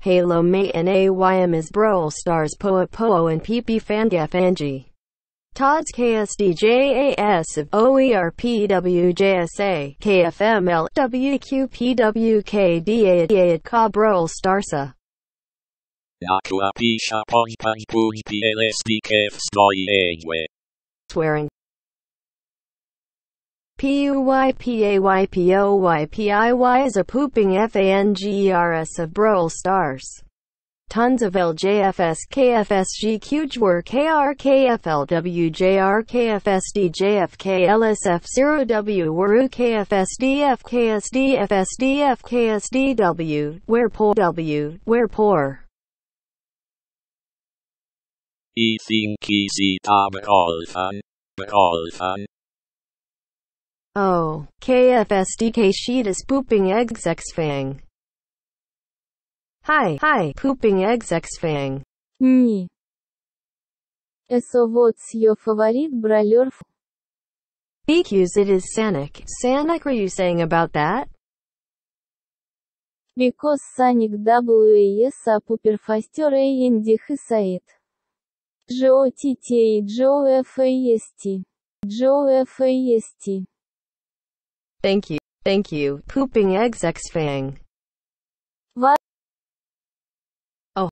Halo Mate and AYM is Brawl Stars Poa Poa and PP Fangaf Angie. Todd's KSDJAS of OERPWJSA KFML WQPWKDA Ka Brawl Starsa. Aqua pisha poj poj poj PLSD stoi. Swearing. PUYPAYPOYPIY is a pooping FANGERS of Brawl Stars. Tons of L J F S K F S G Q J R K R K F L W J R K F S D J F K L S F zero W W R U K F S D F K S D F S D F K S D W Where poor W Where poor. E think easy Oh, KFSDK sheet is pooping eggs Xfang. Hi, hi, pooping eggs Xfang. Ні. Eso what's your favorite brawler? BQs it is Sanic. Sanic are you saying about that? Because Sonic WAS a superfaster and hesitate. GOTT GOFAST. GOFAST. Thank you, thank you, pooping eggs Xfang. What? Oh.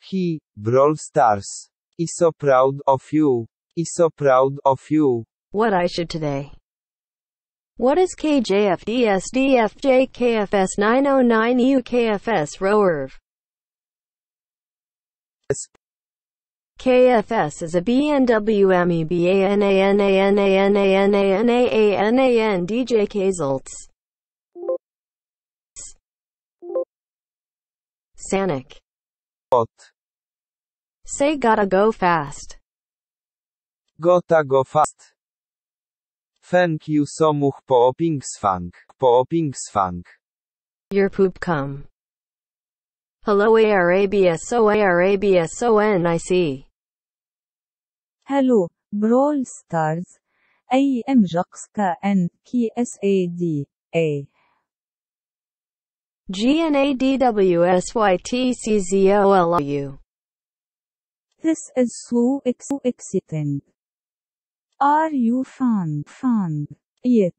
He, Brawl Stars. Is so proud of you. Is so proud of you. What I should today. What is KJFDSDFJKFS909UKFS ROERV? S. KFS is a BNWME DJ Kazults. Sanic. Ot. Say gotta go fast. Gotta go fast. Thank you so much po opingsfang. Po opingsfang. Your poop come. Hello ARABSO ARABSONIC. Hello, Brawl Stars. أي أم جقسكا أن كي S A D A G N A D W S Y T C Z O L U. This is so exciting. Are you fun? Fun? Yet.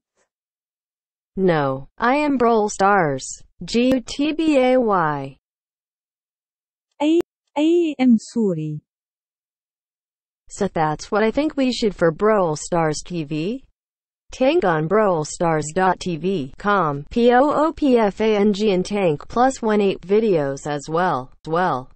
No, I am Brawl Stars. G U T B A Y. I I am sorry. So that's what I think we should for Brawl Stars TV. Tank on brawlstars.tv, com, P-O-O-P-F-A-N-G and Tank plus 1 8 videos as well, well.